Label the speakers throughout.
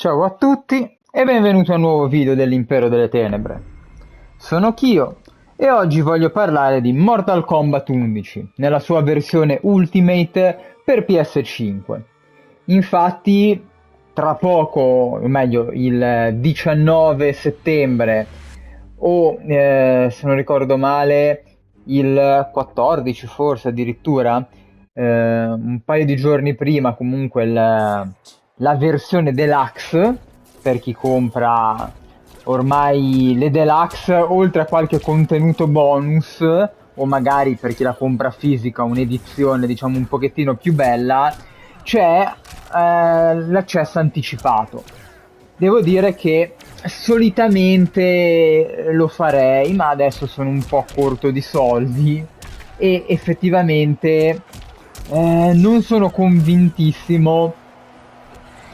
Speaker 1: Ciao a tutti e benvenuti a un nuovo video dell'Impero delle Tenebre. Sono Kyo e oggi voglio parlare di Mortal Kombat 11 nella sua versione Ultimate per PS5. Infatti, tra poco, o meglio il 19 settembre o eh, se non ricordo male il 14 forse addirittura, eh, un paio di giorni prima comunque il la versione deluxe per chi compra ormai le deluxe oltre a qualche contenuto bonus o magari per chi la compra fisica un'edizione diciamo un pochettino più bella c'è eh, l'accesso anticipato. Devo dire che solitamente lo farei ma adesso sono un po' corto di soldi e effettivamente eh, non sono convintissimo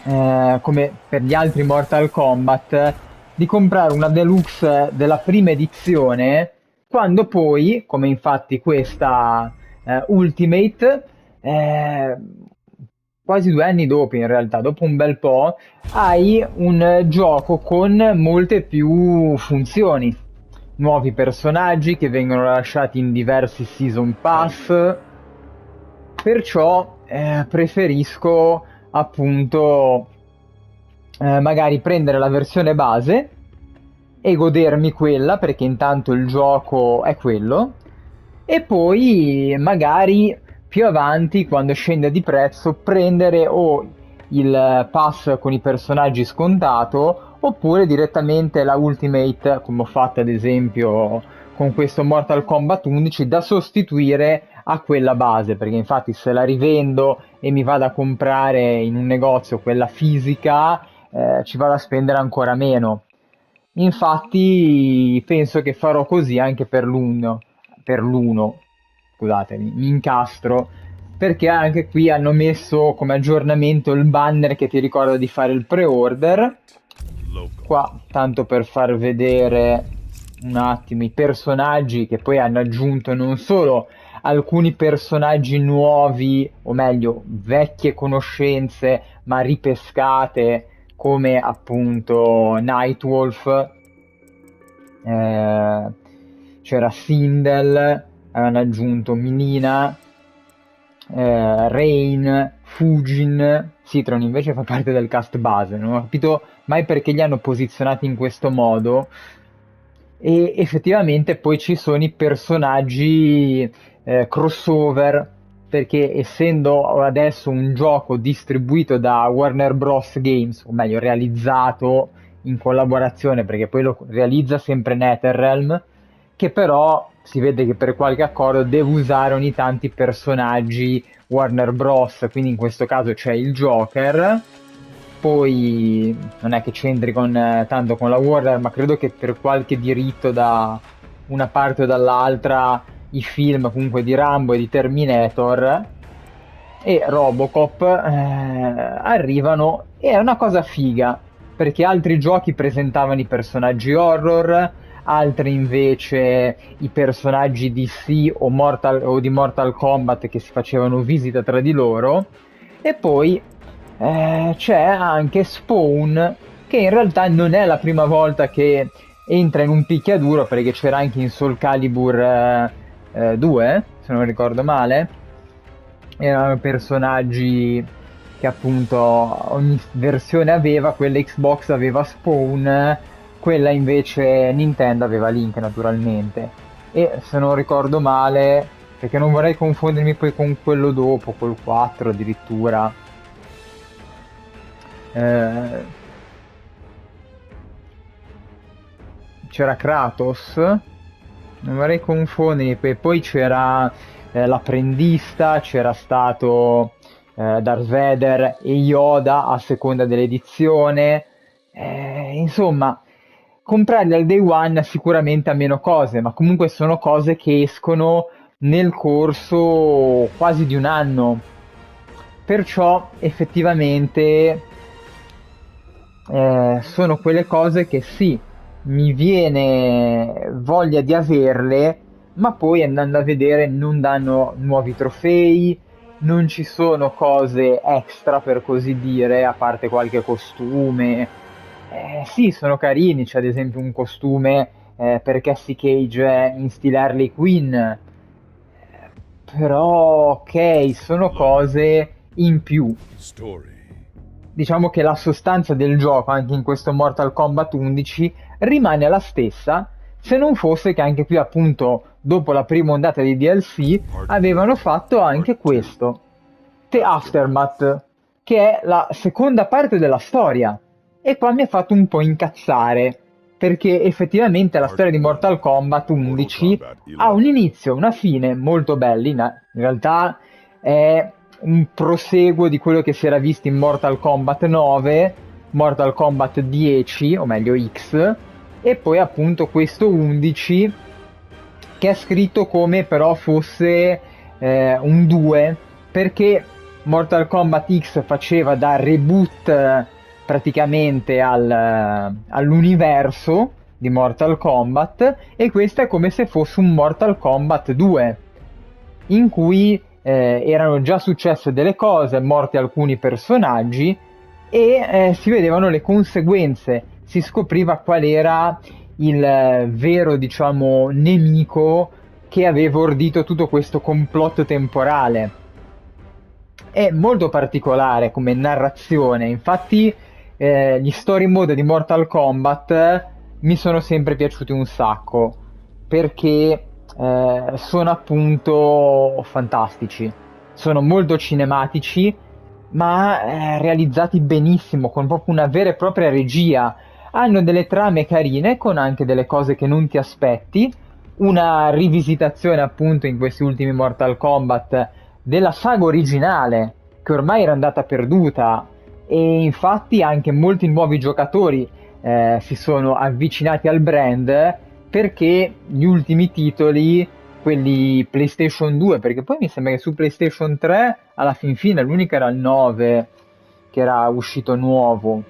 Speaker 1: eh, come per gli altri Mortal Kombat, di comprare una deluxe della prima edizione quando poi, come infatti questa eh, Ultimate, eh, quasi due anni dopo in realtà, dopo un bel po', hai un gioco con molte più funzioni. Nuovi personaggi che vengono lasciati in diversi season pass. Perciò eh, preferisco appunto eh, magari prendere la versione base e godermi quella perché intanto il gioco è quello e poi magari più avanti quando scende di prezzo prendere o il pass con i personaggi scontato oppure direttamente la ultimate come ho fatto ad esempio con questo Mortal Kombat 11 da sostituire a quella base, perché infatti se la rivendo e mi vado a comprare in un negozio quella fisica, eh, ci vado a spendere ancora meno. Infatti penso che farò così anche per l'uno, per l'uno, scusatemi, mi incastro, perché anche qui hanno messo come aggiornamento il banner che ti ricorda di fare il pre-order. Qua, tanto per far vedere un attimo i personaggi che poi hanno aggiunto non solo alcuni personaggi nuovi, o meglio, vecchie conoscenze, ma ripescate, come appunto Nightwolf, eh, c'era Sindel, hanno aggiunto Minina, eh, Rain, Fujin, Citron invece fa parte del cast base, non ho capito mai perché li hanno posizionati in questo modo e effettivamente poi ci sono i personaggi eh, crossover perché essendo adesso un gioco distribuito da Warner Bros. Games, o meglio realizzato in collaborazione perché poi lo realizza sempre NetherRealm, che però si vede che per qualche accordo deve usare ogni tanto i personaggi Warner Bros. Quindi in questo caso c'è il Joker. Poi non è che c'entri con, eh, tanto con la Warner, ma credo che per qualche diritto da una parte o dall'altra i film comunque di Rambo e di Terminator e Robocop eh, arrivano e è una cosa figa perché altri giochi presentavano i personaggi horror altri invece i personaggi DC o, Mortal, o di Mortal Kombat che si facevano visita tra di loro e poi eh, c'è anche Spawn che in realtà non è la prima volta che entra in un picchiaduro perché c'era anche in Soul Calibur eh, 2, se non ricordo male, erano personaggi che appunto ogni versione aveva, quella Xbox aveva Spawn, quella invece Nintendo aveva Link naturalmente. E se non ricordo male, perché non vorrei confondermi poi con quello dopo, col 4 addirittura. Eh, c'era Kratos non vorrei confondermi, poi c'era eh, l'apprendista, c'era stato eh, Darth Vader e Yoda a seconda dell'edizione, eh, insomma, comprarli al day one sicuramente ha meno cose, ma comunque sono cose che escono nel corso quasi di un anno. Perciò effettivamente eh, sono quelle cose che sì, mi viene voglia di averle, ma poi andando a vedere non danno nuovi trofei, non ci sono cose extra per così dire, a parte qualche costume. Eh, sì, sono carini, c'è ad esempio un costume eh, per Cassie Cage in stile Harley Quinn. Eh, però, ok, sono cose in più. Diciamo che la sostanza del gioco, anche in questo Mortal Kombat 11, rimane la stessa, se non fosse che anche qui appunto dopo la prima ondata di DLC avevano fatto anche questo, The Aftermath, che è la seconda parte della storia. E qua mi ha fatto un po' incazzare, perché effettivamente la storia di Mortal Kombat 11 ha un inizio una fine molto belli, in realtà è un proseguo di quello che si era visto in Mortal Kombat 9, Mortal Kombat 10, o meglio X, e poi appunto questo 11 che è scritto come però fosse eh, un 2 perché Mortal Kombat X faceva da reboot praticamente al, all'universo di Mortal Kombat e questo è come se fosse un Mortal Kombat 2 in cui eh, erano già successe delle cose, morti alcuni personaggi e eh, si vedevano le conseguenze, si scopriva qual era il eh, vero, diciamo, nemico che aveva ordito tutto questo complotto temporale. È molto particolare come narrazione, infatti eh, gli story mode di Mortal Kombat mi sono sempre piaciuti un sacco perché eh, sono appunto fantastici, sono molto cinematici ma eh, realizzati benissimo con proprio una vera e propria regia. Hanno delle trame carine con anche delle cose che non ti aspetti, una rivisitazione appunto in questi ultimi Mortal Kombat della saga originale che ormai era andata perduta. E infatti anche molti nuovi giocatori eh, si sono avvicinati al brand perché gli ultimi titoli quelli PlayStation 2 perché poi mi sembra che su PlayStation 3 alla fin fine l'unica era il 9 che era uscito nuovo.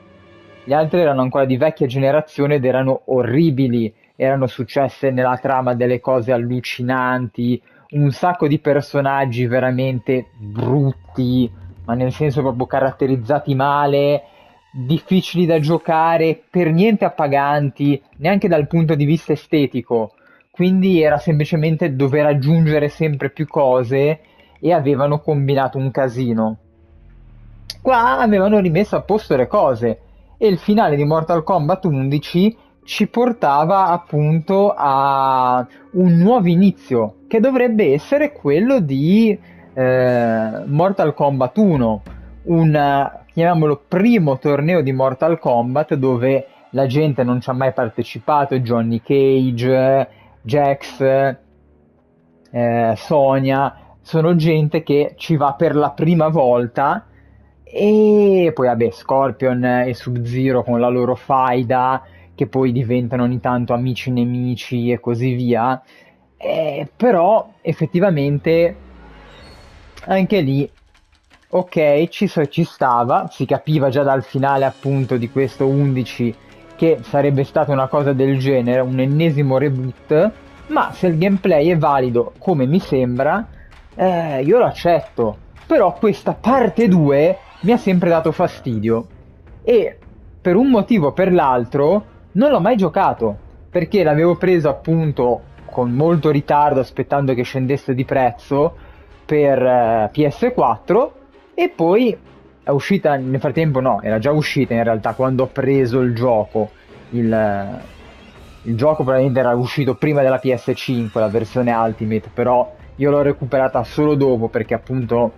Speaker 1: Gli altri erano ancora di vecchia generazione ed erano orribili, erano successe nella trama delle cose allucinanti, un sacco di personaggi veramente brutti, ma nel senso proprio caratterizzati male, difficili da giocare, per niente appaganti, neanche dal punto di vista estetico. Quindi era semplicemente dover aggiungere sempre più cose e avevano combinato un casino. Qua avevano rimesso a posto le cose e il finale di Mortal Kombat 11 ci portava appunto a un nuovo inizio che dovrebbe essere quello di eh, Mortal Kombat 1, un chiamiamolo primo torneo di Mortal Kombat dove la gente non ci ha mai partecipato, Johnny Cage, Jax, eh, Sonia, sono gente che ci va per la prima volta e poi vabbè, Scorpion e Sub-Zero con la loro faida, che poi diventano ogni tanto amici nemici e così via. Eh, però effettivamente anche lì, ok, ci, ci stava, si capiva già dal finale appunto di questo 11 che sarebbe stata una cosa del genere, un ennesimo reboot, ma se il gameplay è valido come mi sembra, eh, io lo accetto. Però questa parte 2 mi ha sempre dato fastidio e per un motivo o per l'altro non l'ho mai giocato perché l'avevo preso appunto con molto ritardo aspettando che scendesse di prezzo per eh, PS4 e poi è uscita nel frattempo no era già uscita in realtà quando ho preso il gioco. Il, il gioco probabilmente era uscito prima della PS5 la versione Ultimate però io l'ho recuperata solo dopo perché appunto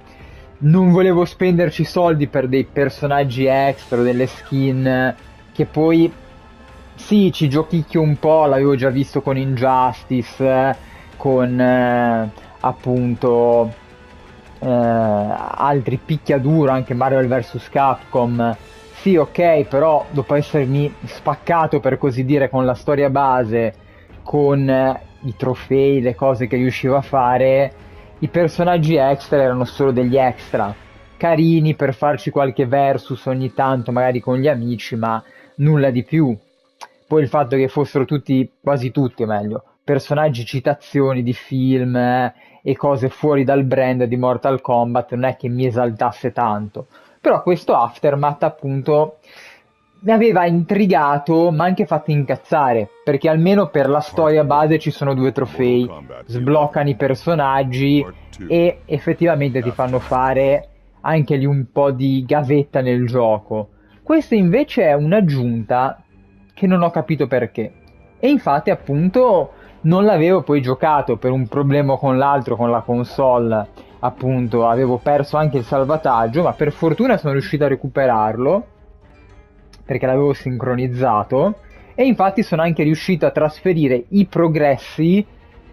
Speaker 1: non volevo spenderci soldi per dei personaggi extra, delle skin che poi sì, ci giochicchio un po', l'avevo già visto con Injustice, con eh, appunto eh, altri picchiaduro, anche Marvel vs Capcom. Sì, ok, però dopo essermi spaccato per così dire con la storia base, con eh, i trofei, le cose che riuscivo a fare, i personaggi extra erano solo degli extra, carini per farci qualche versus ogni tanto, magari con gli amici, ma nulla di più. Poi il fatto che fossero tutti, quasi tutti, meglio, personaggi citazioni di film eh, e cose fuori dal brand di Mortal Kombat non è che mi esaltasse tanto. Però questo Aftermath appunto mi aveva intrigato ma anche fatto incazzare perché almeno per la storia base ci sono due trofei. Sbloccano i personaggi e effettivamente ti fanno fare anche lì un po' di gavetta nel gioco. Questa invece è un'aggiunta che non ho capito perché. E infatti appunto non l'avevo poi giocato per un problema con l'altro con la console appunto avevo perso anche il salvataggio ma per fortuna sono riuscito a recuperarlo perché l'avevo sincronizzato e infatti sono anche riuscito a trasferire i progressi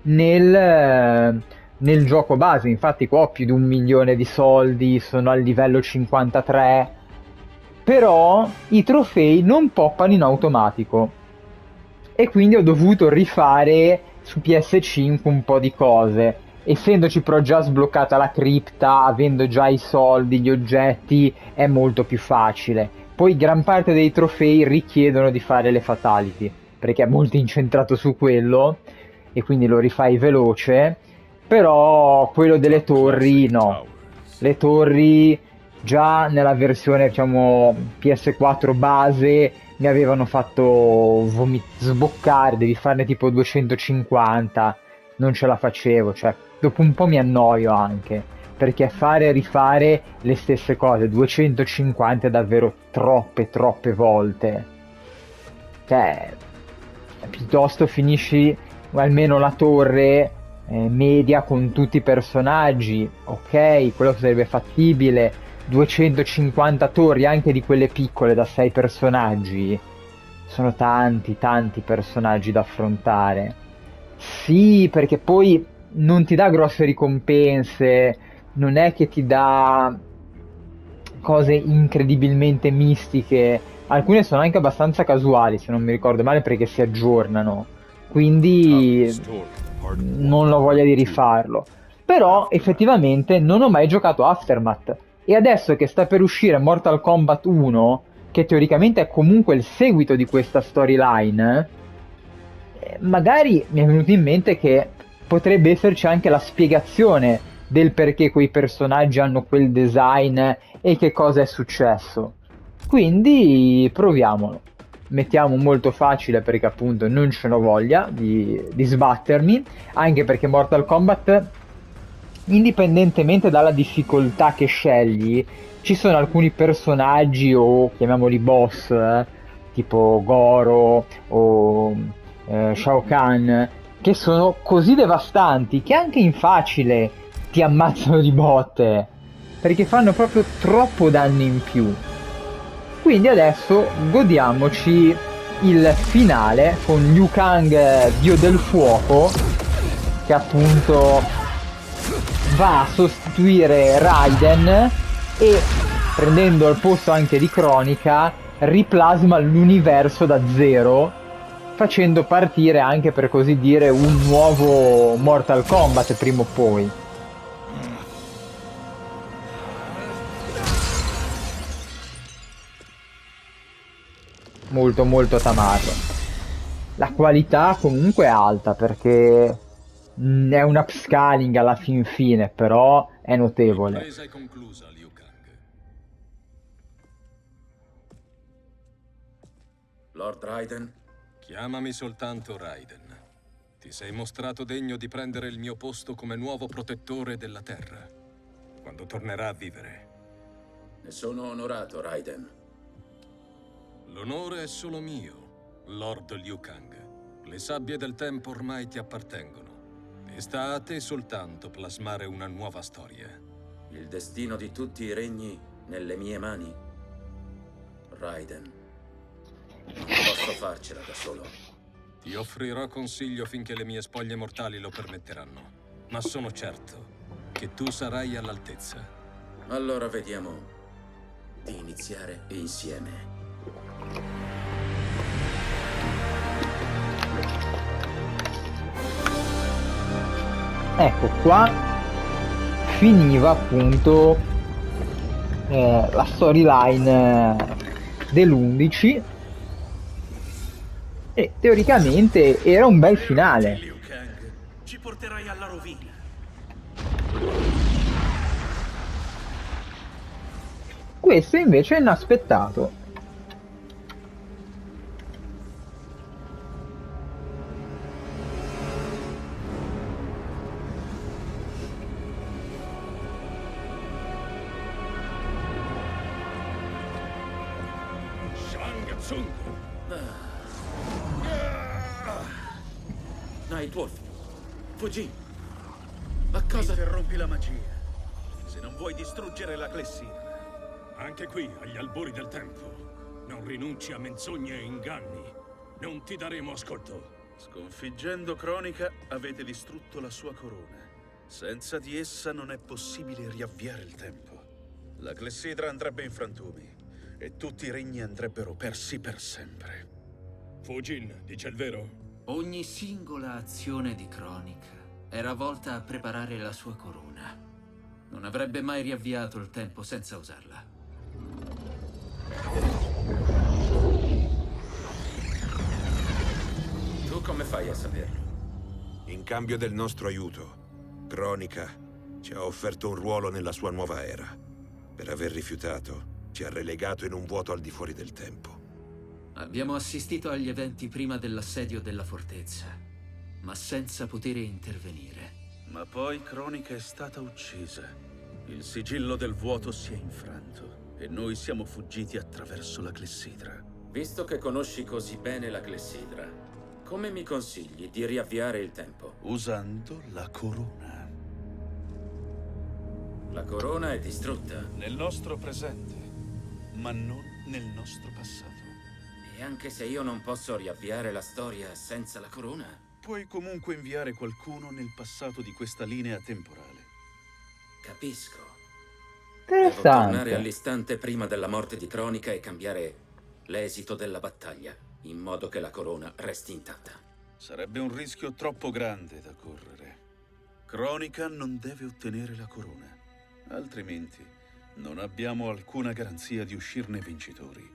Speaker 1: nel, nel gioco base. Infatti qua ho più di un milione di soldi, sono al livello 53, però i trofei non poppano in automatico e quindi ho dovuto rifare su PS5 un po' di cose. Essendoci però già sbloccata la cripta, avendo già i soldi, gli oggetti, è molto più facile poi gran parte dei trofei richiedono di fare le fatality, perché è molto incentrato su quello e quindi lo rifai veloce, però quello delle torri no. Le torri già nella versione diciamo PS4 base mi avevano fatto vomit- sboccare, devi farne tipo 250, non ce la facevo, cioè dopo un po' mi annoio anche. Perché fare e rifare le stesse cose 250 davvero troppe troppe volte. Cioè piuttosto finisci almeno la torre eh, media con tutti i personaggi ok quello sarebbe fattibile 250 torri anche di quelle piccole da 6 personaggi. Sono tanti tanti personaggi da affrontare. Sì perché poi non ti dà grosse ricompense non è che ti dà cose incredibilmente mistiche, alcune sono anche abbastanza casuali se non mi ricordo male perché si aggiornano, quindi non ho voglia di rifarlo. Però effettivamente non ho mai giocato Aftermath e adesso che sta per uscire Mortal Kombat 1, che teoricamente è comunque il seguito di questa storyline, eh, magari mi è venuto in mente che potrebbe esserci anche la spiegazione del perché quei personaggi hanno quel design e che cosa è successo. Quindi proviamolo. Mettiamo molto facile perché appunto non ce n'ho voglia di, di sbattermi, anche perché Mortal Kombat, indipendentemente dalla difficoltà che scegli, ci sono alcuni personaggi o chiamiamoli boss, eh, tipo Goro o eh, Shao Kahn, che sono così devastanti che anche in facile ti ammazzano di botte perché fanno proprio troppo danni in più. Quindi adesso godiamoci il finale con Liu Kang Dio del Fuoco che appunto va a sostituire Raiden e prendendo il posto anche di Cronica riplasma l'universo da zero facendo partire anche per così dire un nuovo Mortal Kombat prima o poi. molto molto tamato. La qualità comunque è alta perché è un upscaling alla fin fine, però è notevole. è conclusa, Liu Kang.
Speaker 2: Lord Raiden? Chiamami soltanto Raiden. Ti sei mostrato degno di prendere il mio posto come nuovo protettore della Terra. Quando tornerà a vivere. Ne sono onorato, Raiden. L'onore è solo mio, Lord Liu Kang. Le sabbie del tempo ormai ti appartengono. E sta a te soltanto plasmare una nuova storia. Il destino di tutti i regni nelle mie mani? Raiden. Posso farcela da solo. Ti offrirò consiglio finché le mie spoglie mortali lo permetteranno. Ma sono certo che tu sarai all'altezza. Allora vediamo di iniziare insieme.
Speaker 1: Ecco qua finiva appunto eh, la storyline eh, dell'11 e teoricamente era un bel finale
Speaker 3: Ci porterai alla rovina.
Speaker 1: Questo invece è inaspettato.
Speaker 2: Rinunci a menzogne e inganni. Non ti daremo ascolto.
Speaker 3: Sconfiggendo Cronica, avete distrutto la sua corona. Senza di essa non è possibile riavviare il tempo. La clessidra andrebbe in frantumi e tutti i regni andrebbero persi per sempre.
Speaker 2: Fujin, dice il vero?
Speaker 4: Ogni singola azione di Cronica era volta a preparare la sua corona. Non avrebbe mai riavviato il tempo senza usarla.
Speaker 3: Come fai a saperlo?
Speaker 5: In cambio del nostro aiuto, Cronica ci ha offerto un ruolo nella sua nuova era. Per aver rifiutato, ci ha relegato in un vuoto al di fuori del tempo.
Speaker 4: Abbiamo assistito agli eventi prima dell'assedio della fortezza, ma senza poter intervenire.
Speaker 3: Ma poi Cronica è stata uccisa. Il sigillo del vuoto si è infranto e noi siamo fuggiti attraverso la clessidra.
Speaker 6: Visto che conosci così bene la clessidra, come mi consigli di riavviare il tempo?
Speaker 3: Usando la corona.
Speaker 6: La corona è distrutta
Speaker 3: Nel nostro presente, ma non nel nostro passato.
Speaker 6: e anche se io non posso riavviare la storia senza la corona,
Speaker 3: Puoi comunque inviare qualcuno nel passato di questa linea temporale.
Speaker 6: capisco. Devo tornare
Speaker 1: Interessante.
Speaker 6: all'istante prima della morte di Cronica e cambiare l'esito della battaglia, in modo che la corona resti intatta.
Speaker 3: Sarebbe un rischio troppo grande da correre. Cronica non deve ottenere la corona, altrimenti non abbiamo alcuna garanzia di uscirne vincitori.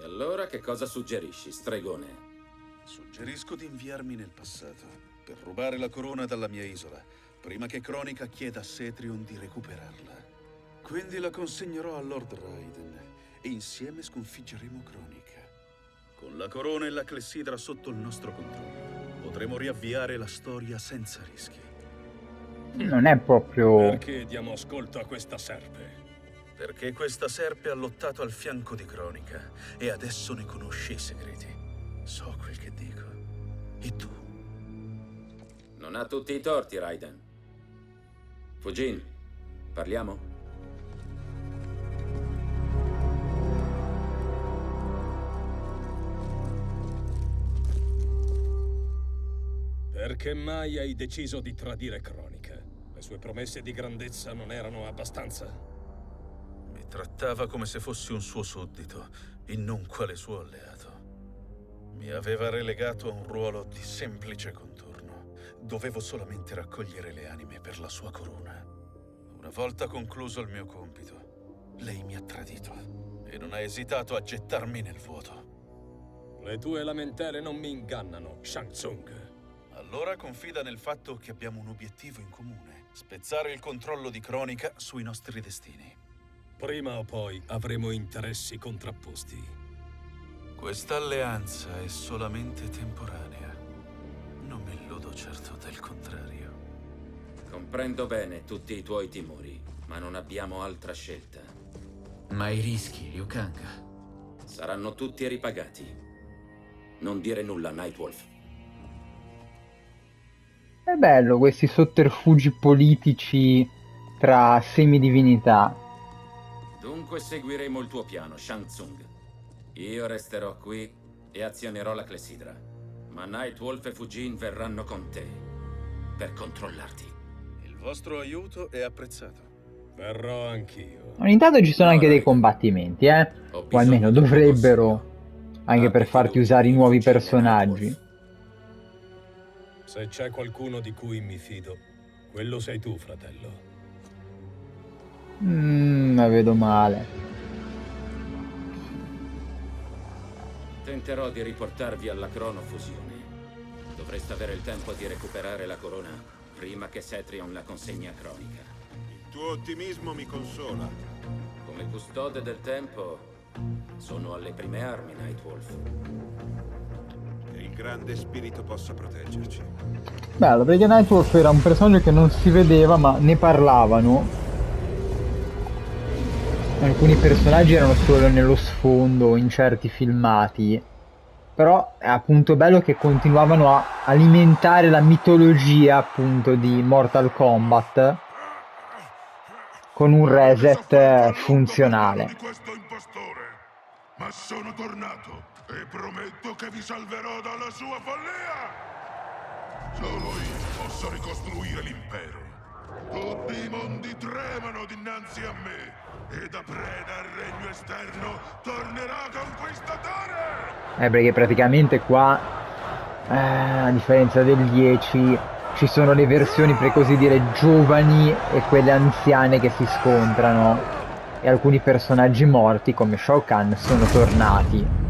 Speaker 6: E allora che cosa suggerisci, stregone?
Speaker 3: Suggerisco di inviarmi nel passato per rubare la corona dalla mia isola, prima che Cronica chieda a Cetrion di recuperarla. Quindi la consegnerò a Lord Raiden e insieme sconfiggeremo Cronica. Con la corona e la clessidra sotto il nostro controllo, potremo riavviare la storia senza rischi.
Speaker 1: Non è proprio...
Speaker 2: Perché diamo ascolto a questa serpe?
Speaker 3: Perché questa serpe ha lottato al fianco di Cronica e adesso ne conosce i segreti. So quel che dico. E tu?
Speaker 6: Non ha tutti i torti, Raiden. Fujin, parliamo?
Speaker 2: Perché mai hai deciso di tradire Cronica? Le sue promesse di grandezza non erano abbastanza?
Speaker 3: Mi trattava come se fossi un suo suddito e non quale suo alleato. Mi aveva relegato a un ruolo di semplice contorno. Dovevo solamente raccogliere le anime per la sua corona. Una volta concluso il mio compito, lei mi ha tradito e non ha esitato a gettarmi nel vuoto.
Speaker 2: Le tue lamentele non mi ingannano, Shang Tsung.
Speaker 3: Allora confida nel fatto che abbiamo un obiettivo in comune: spezzare il controllo di Cronica sui nostri destini.
Speaker 2: Prima o poi avremo interessi contrapposti.
Speaker 3: Questa alleanza è solamente temporanea. Non mi illudo certo del contrario.
Speaker 6: Comprendo bene tutti i tuoi timori, ma non abbiamo altra scelta.
Speaker 4: Ma i rischi, Liu Kang.
Speaker 6: Saranno tutti ripagati. Non dire nulla, Nightwolf.
Speaker 1: È bello questi sotterfugi politici tra semidivinità.
Speaker 6: Dunque seguiremo il tuo piano, Shang Tsung. Io resterò qui e azionerò la clessidra. Ma Nightwolf e Fujin verranno con te per controllarti.
Speaker 3: Il vostro aiuto è apprezzato.
Speaker 2: Verrò anch'io.
Speaker 1: Ogni tanto ci sono anche dei combattimenti, eh? O almeno dovrebbero, anche per farti usare i nuovi personaggi.
Speaker 2: Se c'è qualcuno di cui mi fido, quello sei tu, fratello.
Speaker 1: Mmm, la vedo male.
Speaker 6: Tenterò di riportarvi alla cronofusione. Dovreste avere il tempo di recuperare la corona prima che Cetrion la consegni a Cronica.
Speaker 5: Il tuo ottimismo mi consola.
Speaker 6: Come custode del tempo, sono alle prime armi, Nightwolf.
Speaker 5: Grande spirito possa proteggerci.
Speaker 1: Bello, perché Nightwolf era un personaggio che non si vedeva, ma ne parlavano. Alcuni personaggi erano solo nello sfondo, in certi filmati. Però è appunto bello che continuavano a alimentare la mitologia appunto di Mortal Kombat con un reset funzionale.
Speaker 7: questo impostore, ma sono tornato e prometto che vi salverò dalla sua follia. Solo io posso ricostruire l'impero. Tutti i mondi tremano dinanzi a me e da preda al regno esterno tornerà conquistatore.
Speaker 1: Eh, perché praticamente qua, eh, a differenza del 10, ci sono le versioni per così dire giovani e quelle anziane che si scontrano. E alcuni personaggi morti, come Shao Kahn, sono tornati.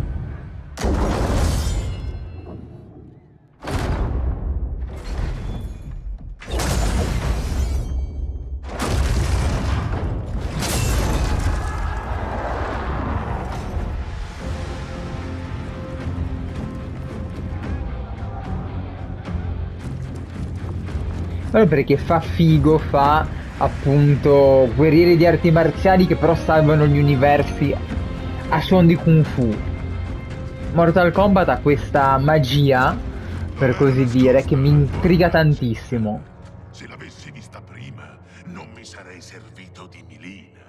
Speaker 1: Proprio perché fa figo, fa appunto guerrieri di arti marziali che però salvano gli universi a suon di kung fu. Mortal Kombat ha questa magia, per così dire, che mi intriga tantissimo.
Speaker 7: Se l'avessi vista prima, non mi sarei servito di Milina.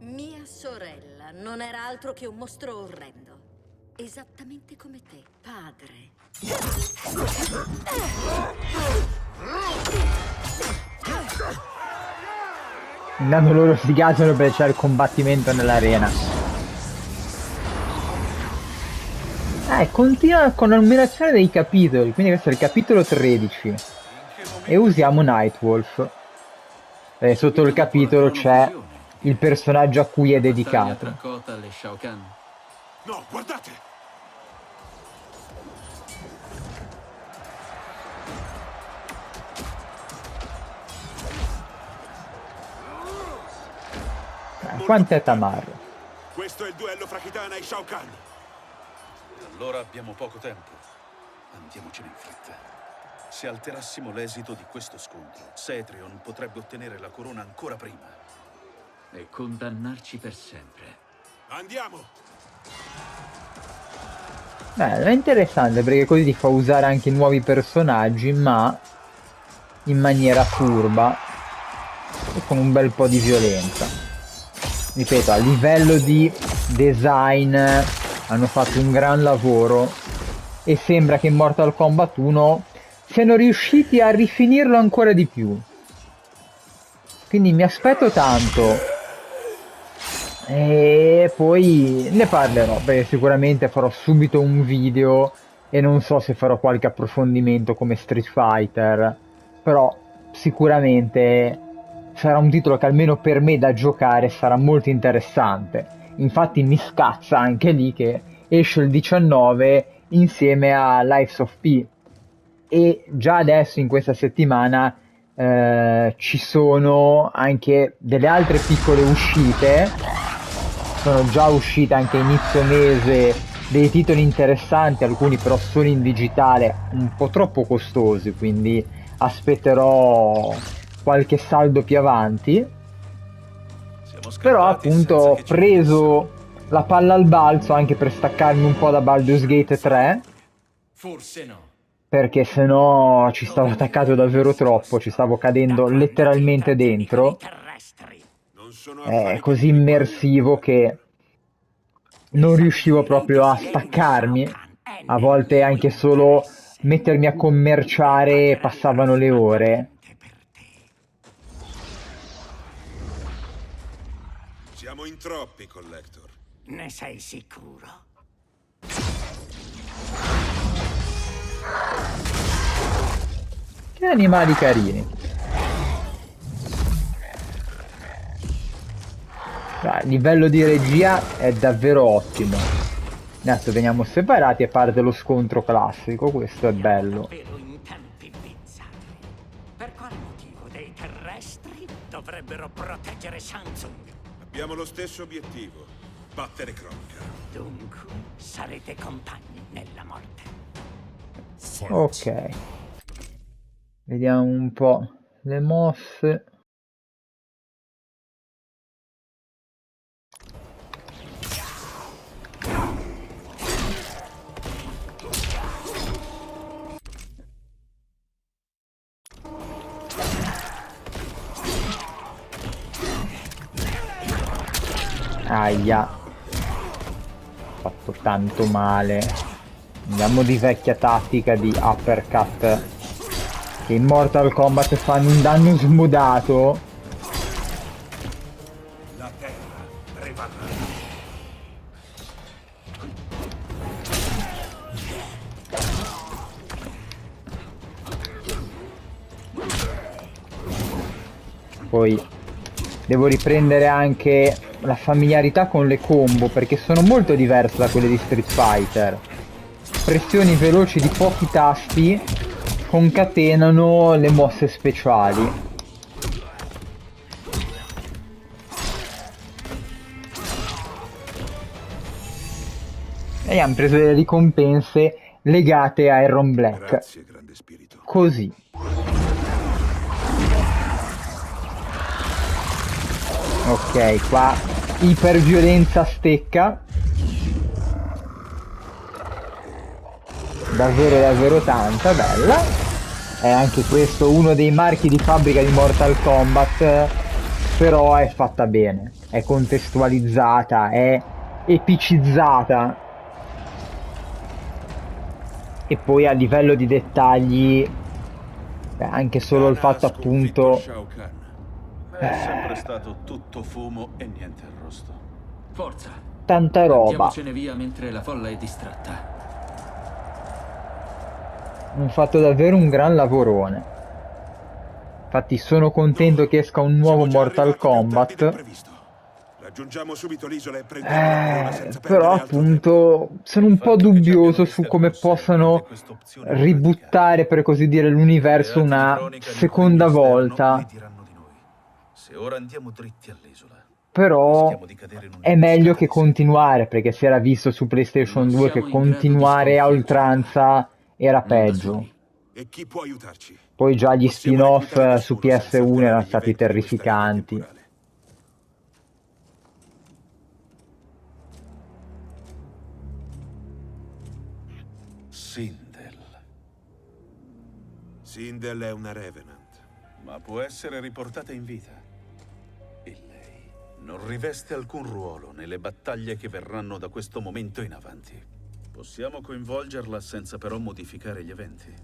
Speaker 8: Mia sorella non era altro che un mostro orrendo. Esattamente come te, padre.
Speaker 1: Intanto loro si gasano perché c'è il combattimento nell'arena. Eh, continua con la numerazione dei capitoli, quindi questo è il capitolo 13. E usiamo Nightwolf. E sotto il capitolo c'è il personaggio a cui è dedicato.
Speaker 5: No, guardate!
Speaker 1: Eh, Quant'è Tamar?
Speaker 5: Questo è il duello fra Kitana e Shao Kahn.
Speaker 3: Allora abbiamo poco tempo. Andiamocene in fretta. Se alterassimo l'esito di questo scontro, Cetrion potrebbe ottenere la corona ancora prima.
Speaker 4: E condannarci per sempre.
Speaker 5: Andiamo!
Speaker 1: Eh, è interessante perché così ti fa usare anche nuovi personaggi, ma in maniera furba e con un bel po' di violenza. Ripeto, a livello di design hanno fatto un gran lavoro e sembra che in Mortal Kombat 1 siano riusciti a rifinirlo ancora di più. Quindi mi aspetto tanto. E poi ne parlerò, perché sicuramente farò subito un video e non so se farò qualche approfondimento come Street Fighter, però sicuramente sarà un titolo che almeno per me da giocare sarà molto interessante. Infatti mi scazza anche lì che esce il 19 insieme a Lives of P e già adesso in questa settimana eh, ci sono anche delle altre piccole uscite sono già uscite anche inizio mese dei titoli interessanti alcuni però solo in digitale un po' troppo costosi quindi aspetterò qualche saldo più avanti però appunto ho preso la palla al balzo anche per staccarmi un po' da Baldur's Gate 3
Speaker 4: Forse no.
Speaker 1: perché se no ci stavo attaccato davvero troppo, ci stavo cadendo letteralmente dentro. È così immersivo che non riuscivo proprio a staccarmi. A volte anche solo mettermi a commerciare passavano le ore.
Speaker 5: Siamo in troppi, Collector.
Speaker 9: Ne sei sicuro?
Speaker 1: Che animali carini. Il livello di regia è davvero ottimo. Adesso veniamo separati e parte lo scontro classico, questo è bello.
Speaker 9: Per quale motivo dei terrestri dovrebbero proteggere Samsung?
Speaker 5: Abbiamo lo stesso obiettivo, battere Cronica.
Speaker 9: Dunque, sarete compagni nella morte.
Speaker 1: Ok. Vediamo un po' le mosse. Aia. Fatto tanto male. Andiamo di vecchia tattica di uppercut. Che in Mortal Kombat fanno un danno smodato. Devo riprendere anche la familiarità con le combo perché sono molto diverse da quelle di Street Fighter. Pressioni veloci di pochi tasti concatenano le mosse speciali. E hanno preso delle ricompense legate a Iron Black.
Speaker 5: Grazie.
Speaker 1: Così. Ok, qua iperviolenza stecca. Davvero davvero tanta, bella. È anche questo uno dei marchi di fabbrica di Mortal Kombat, però è fatta bene, è contestualizzata, è epicizzata. E poi a livello di dettagli, anche solo il fatto appunto.
Speaker 3: È sempre stato tutto fumo e niente arrosto.
Speaker 4: Forza.
Speaker 1: tanta roba.
Speaker 4: Andiamocene via mentre la folla è distratta.
Speaker 1: Hanno fatto davvero un gran lavorone. Infatti sono contento che esca un nuovo Mortal Kombat.
Speaker 5: previsto. Raggiungiamo subito l'isola e prendiamo la corona
Speaker 1: Eh,
Speaker 5: senza
Speaker 1: però appunto sono un po' dubbioso su come possano ributtare per così dire l'universo una seconda volta.
Speaker 3: ne diranno di noi. Se ora andiamo dritti all'isola,
Speaker 1: Però è meglio che continuare perché si era visto su PlayStation
Speaker 4: Non
Speaker 1: 2 che continuare a oltranza era peggio.
Speaker 5: E chi può aiutarci?
Speaker 1: Poi già gli spin-off su
Speaker 5: nessuno senza
Speaker 1: PS1
Speaker 5: alterare
Speaker 1: erano stati terrificanti.
Speaker 3: Sindel.
Speaker 5: Sindel è una Revenant.
Speaker 3: Ma può essere riportata in vita. Non riveste alcun ruolo nelle battaglie che verranno da questo momento in avanti. Possiamo coinvolgerla senza però modificare gli eventi.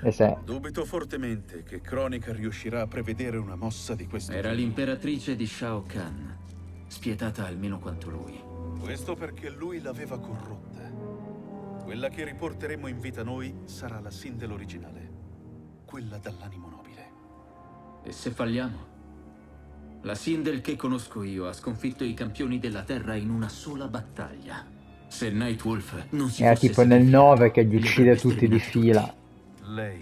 Speaker 1: E se
Speaker 3: Dubito fortemente che Cronica riuscirà a prevedere una mossa di questo
Speaker 4: Era
Speaker 3: tipo.
Speaker 4: l'imperatrice di Shao Kahn, spietata almeno quanto lui.
Speaker 3: Questo perché lui l'aveva corrotta. Quella che riporteremo in vita noi sarà la Sindel originale. Quella dall'animo nobile.
Speaker 4: E se falliamo? La Sindel che conosco io ha sconfitto i campioni della Terra in una sola battaglia. Se Nightwolf non si
Speaker 1: era
Speaker 4: fosse
Speaker 1: tipo nel
Speaker 4: sacrificato,
Speaker 1: 9 che li uccide tutti di fila.
Speaker 3: Lei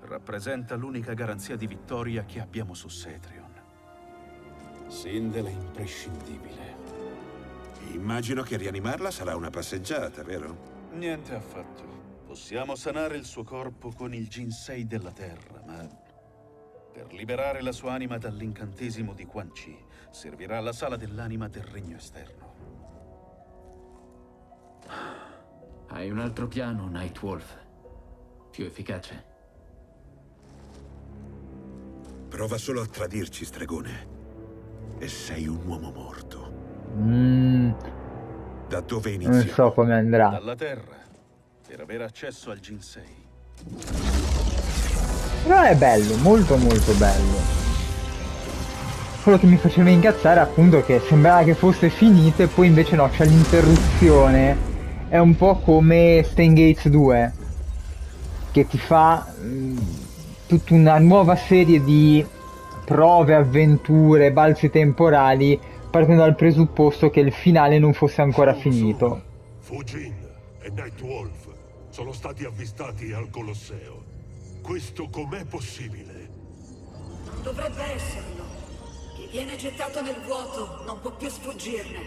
Speaker 3: rappresenta l'unica garanzia di vittoria che abbiamo su Cetrion. Sindel è imprescindibile.
Speaker 5: Immagino che rianimarla sarà una passeggiata, vero?
Speaker 3: Niente affatto. Possiamo sanare il suo corpo con il Jinsei della Terra, ma per liberare la sua anima dall'incantesimo di Quan Chi servirà la sala dell'anima del regno esterno.
Speaker 4: Hai un altro piano, Nightwolf. Più efficace.
Speaker 5: Prova solo a tradirci, stregone. E sei un uomo morto.
Speaker 1: Mm,
Speaker 5: Da dove
Speaker 1: non
Speaker 5: iniziamo?
Speaker 1: so come andrà.
Speaker 3: Dalla Terra, per avere accesso al Jinsei.
Speaker 1: Però è bello, molto molto bello. Quello che mi faceva incazzare appunto che sembrava che fosse finito e poi invece no, c'è l'interruzione. È un po' come Gates 2 che ti fa mm, tutta una nuova serie di prove, avventure, balzi temporali partendo dal presupposto che il finale non fosse ancora finito.
Speaker 7: Fujin e Nightwolf sono stati avvistati al Colosseo. Questo com'è possibile?
Speaker 10: Dovrebbe esserlo. Chi viene gettato nel vuoto non può più sfuggirne.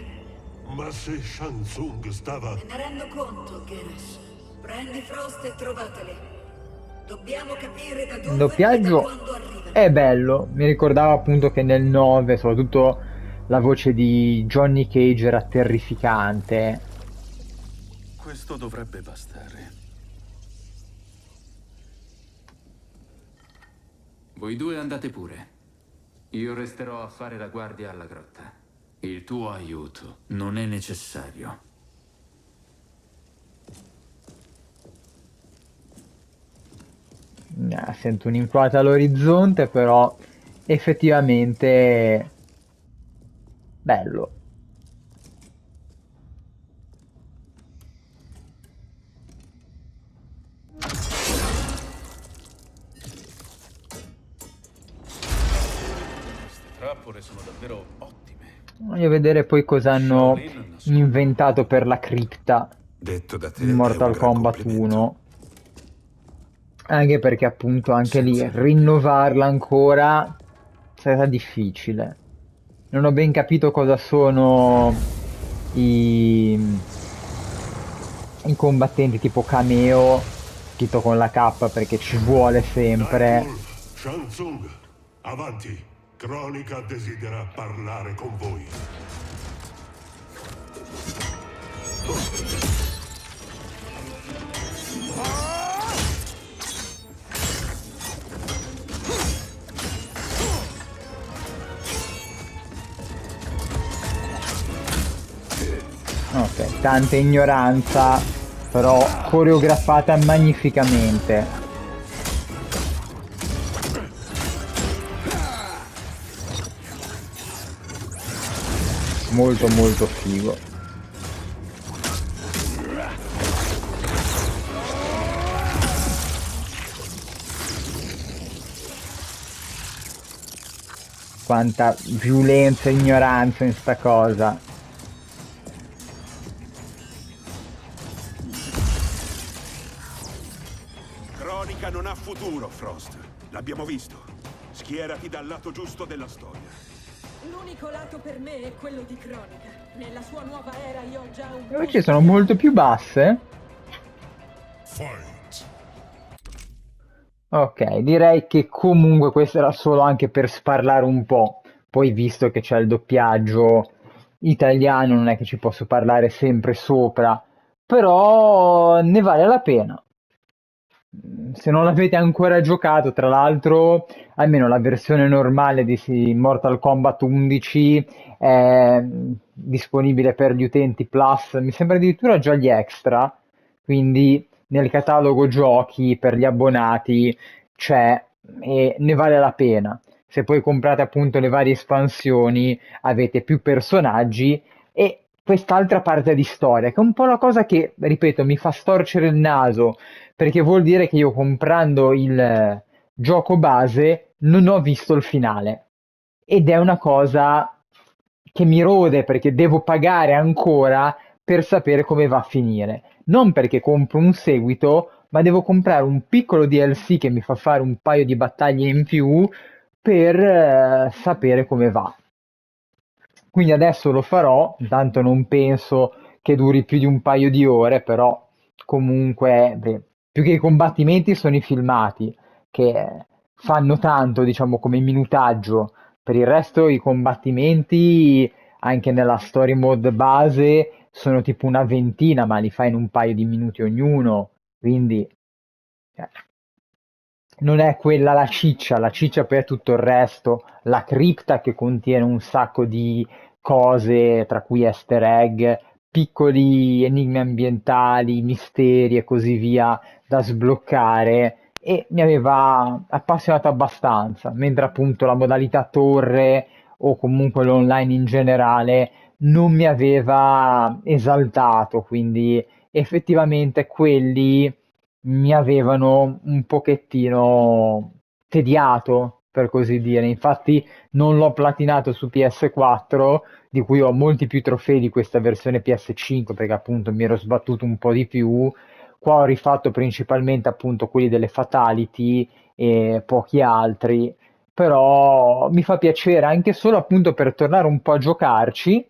Speaker 7: Ma se Shang Tsung stava...
Speaker 10: Me ne rendo conto, Geras. Prendi Frost e trovateli. Dobbiamo capire da dove
Speaker 1: Il doppiaggio è bello, mi ricordavo appunto che nel 9 soprattutto la voce di Johnny Cage era terrificante.
Speaker 3: Questo dovrebbe bastare.
Speaker 4: Voi due andate pure. Io resterò a fare la guardia alla grotta. Il tuo aiuto non è necessario.
Speaker 1: Eh, sento un'inquadrata all'orizzonte, però effettivamente bello. Voglio vedere poi cosa hanno inventato per la cripta
Speaker 5: Detto da te
Speaker 1: in Mortal Kombat
Speaker 5: complimento.
Speaker 1: 1. Anche perché appunto anche lì rinnovarla ancora sarà difficile. Non ho ben capito cosa sono i, i combattenti tipo cameo, scritto con la K perché ci vuole sempre.
Speaker 7: Shang Tsung, avanti. Cronica desidera parlare con voi.
Speaker 1: Ok, tanta ignoranza, però coreografata magnificamente. Molto molto figo. Quanta violenza e ignoranza in sta cosa.
Speaker 5: Cronica non ha futuro, Frost. L'abbiamo visto. Schierati dal lato giusto della storia.
Speaker 11: L'unico lato per me è quello di cronaca. Nella sua nuova era io ho già un...
Speaker 1: Invece sono molto più basse.
Speaker 7: Fight.
Speaker 1: Ok, direi che comunque questo era solo anche per sparlare un po'. Poi visto che c'è il doppiaggio italiano, non è che ci posso parlare sempre sopra, però ne vale la pena. Se non l'avete ancora giocato, tra l'altro, almeno la versione normale di Mortal Kombat 11 è disponibile per gli utenti Plus, mi sembra addirittura già gli extra, quindi nel catalogo giochi per gli abbonati c'è e ne vale la pena. Se poi comprate appunto le varie espansioni avete più personaggi e quest'altra parte di storia, che è un po' la cosa che, ripeto, mi fa storcere il naso, perché vuol dire che io comprando il eh, gioco base non ho visto il finale. Ed è una cosa che mi rode perché devo pagare ancora per sapere come va a finire. Non perché compro un seguito, ma devo comprare un piccolo DLC che mi fa fare un paio di battaglie in più per eh, sapere come va. Quindi adesso lo farò, intanto non penso che duri più di un paio di ore, però comunque beh, più che i combattimenti sono i filmati che fanno tanto, diciamo, come minutaggio. Per il resto i combattimenti anche nella story mode base sono tipo una ventina, ma li fai in un paio di minuti ognuno, quindi eh, non è quella la ciccia, la ciccia è tutto il resto, la cripta che contiene un sacco di cose, tra cui easter egg, piccoli enigmi ambientali, misteri e così via da sbloccare e mi aveva appassionato abbastanza, mentre appunto la modalità torre o comunque l'online in generale non mi aveva esaltato, quindi effettivamente quelli mi avevano un pochettino tediato, per così dire. Infatti non l'ho platinato su PS4 di cui ho molti più trofei di questa versione PS5 perché appunto mi ero sbattuto un po' di più. Qua ho rifatto principalmente appunto quelli delle Fatality e pochi altri, però mi fa piacere anche solo appunto per tornare un po' a giocarci.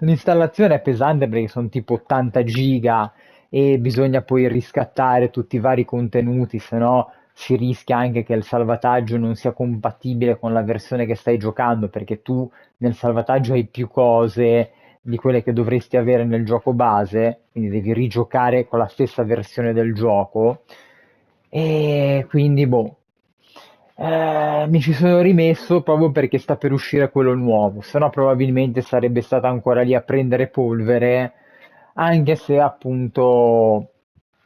Speaker 1: L'installazione è pesante perché sono tipo 80 giga e bisogna poi riscattare tutti i vari contenuti, se no si rischia anche che il salvataggio non sia compatibile con la versione che stai giocando, perché tu nel salvataggio hai più cose di quelle che dovresti avere nel gioco base, quindi devi rigiocare con la stessa versione del gioco. E quindi, boh, eh, mi ci sono rimesso proprio perché sta per uscire quello nuovo, se no probabilmente sarebbe stata ancora lì a prendere polvere, anche se appunto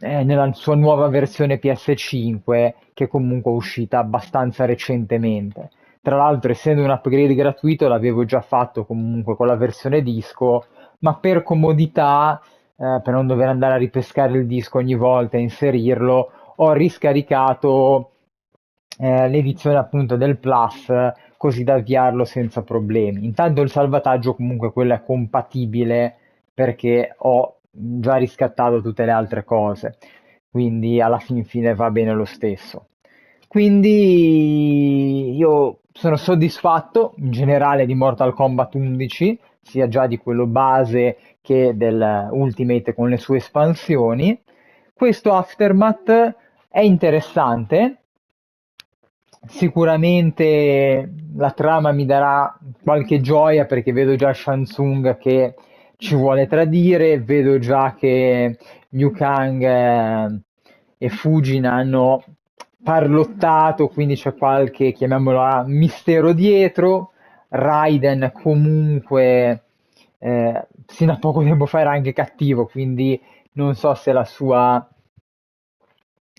Speaker 1: eh, nella sua nuova versione PS5, che comunque è uscita abbastanza recentemente. Tra l'altro, essendo un upgrade gratuito, l'avevo già fatto comunque con la versione disco, ma per comodità, eh, per non dover andare a ripescare il disco ogni volta e inserirlo, ho riscaricato eh, l'edizione appunto del Plus così da avviarlo senza problemi. Intanto il salvataggio comunque quello è compatibile perché ho già riscattato tutte le altre cose, quindi alla fin fine va bene lo stesso. Quindi io sono soddisfatto in generale di Mortal Kombat 11, sia già di quello base che del Ultimate con le sue espansioni. Questo Aftermath è interessante, sicuramente la trama mi darà qualche gioia perché vedo già Shansung che ci vuole tradire, vedo già che Liu Kang eh, e Fujin hanno parlottato, quindi c'è qualche, chiamiamolo mistero dietro. Raiden comunque eh, sino a poco tempo fa era anche cattivo, quindi non so se la sua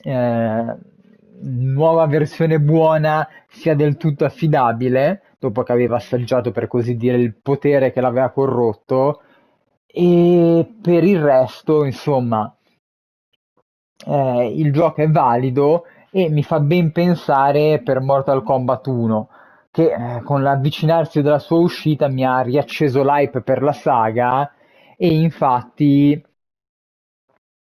Speaker 1: eh, nuova versione buona sia del tutto affidabile, dopo che aveva assaggiato per così dire il potere che l'aveva corrotto, e per il resto, insomma, eh, il gioco è valido e mi fa ben pensare per Mortal Kombat 1 che eh, con l'avvicinarsi della sua uscita mi ha riacceso l'hype per la saga e infatti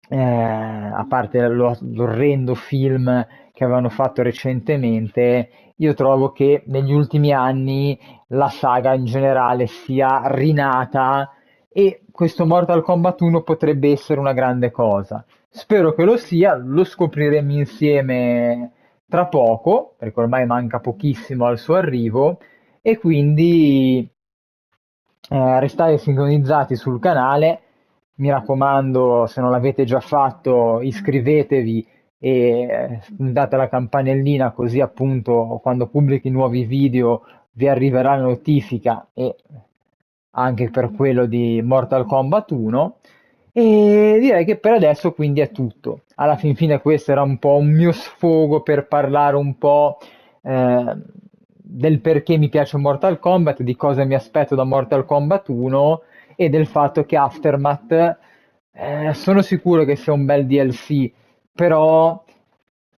Speaker 1: eh, a parte lo, l'orrendo film che avevano fatto recentemente, io trovo che negli ultimi anni la saga in generale sia rinata e questo Mortal Kombat 1 potrebbe essere una grande cosa. Spero che lo sia, lo scopriremo insieme tra poco, perché ormai manca pochissimo al suo arrivo, e quindi eh, restate sincronizzati sul canale. Mi raccomando, se non l'avete già fatto, iscrivetevi e spuntate la campanellina così appunto quando pubblichi nuovi video vi arriverà la notifica e anche per quello di Mortal Kombat 1 e direi che per adesso quindi è tutto. Alla fin fine questo era un po' un mio sfogo per parlare un po' eh, del perché mi piace Mortal Kombat di cosa mi aspetto da Mortal Kombat 1 e del fatto che Aftermath eh, sono sicuro che sia un bel DLC però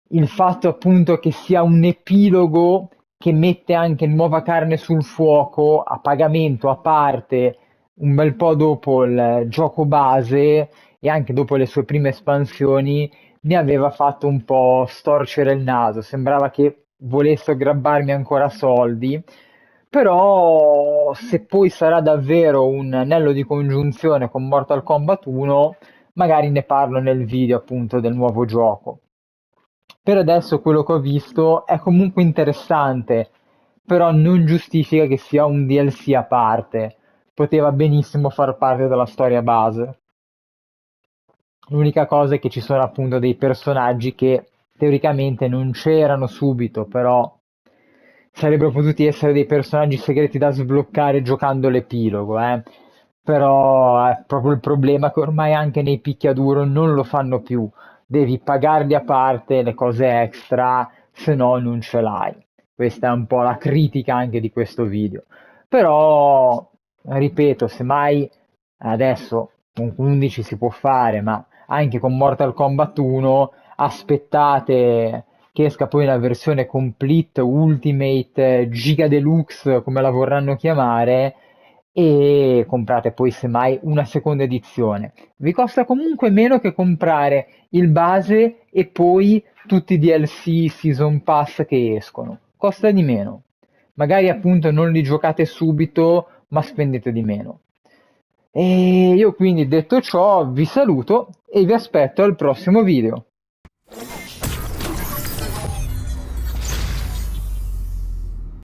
Speaker 1: il fatto appunto che sia un epilogo che mette anche nuova carne sul fuoco a pagamento a parte un bel po' dopo il gioco base e anche dopo le sue prime espansioni mi aveva fatto un po' storcere il naso, sembrava che volesse aggrabbarmi ancora soldi, però se poi sarà davvero un anello di congiunzione con Mortal Kombat 1 magari ne parlo nel video appunto del nuovo gioco. Per adesso quello che ho visto è comunque interessante, però non giustifica che sia un DLC a parte. Poteva benissimo far parte della storia base. L'unica cosa è che ci sono appunto dei personaggi che teoricamente non c'erano subito, però sarebbero potuti essere dei personaggi segreti da sbloccare giocando l'epilogo, eh però è proprio il problema che ormai anche nei picchiaduro non lo fanno più, devi pagarli a parte le cose extra, se no non ce l'hai. Questa è un po' la critica anche di questo video. Però, ripeto, se mai adesso con 11 si può fare, ma anche con Mortal Kombat 1 aspettate che esca poi la versione complete, ultimate, giga deluxe, come la vorranno chiamare, e comprate poi semmai una seconda edizione. Vi costa comunque meno che comprare il base e poi tutti i DLC Season Pass che escono. Costa di meno. Magari appunto non li giocate subito, ma spendete di meno. E io quindi detto ciò vi saluto e vi aspetto al prossimo video.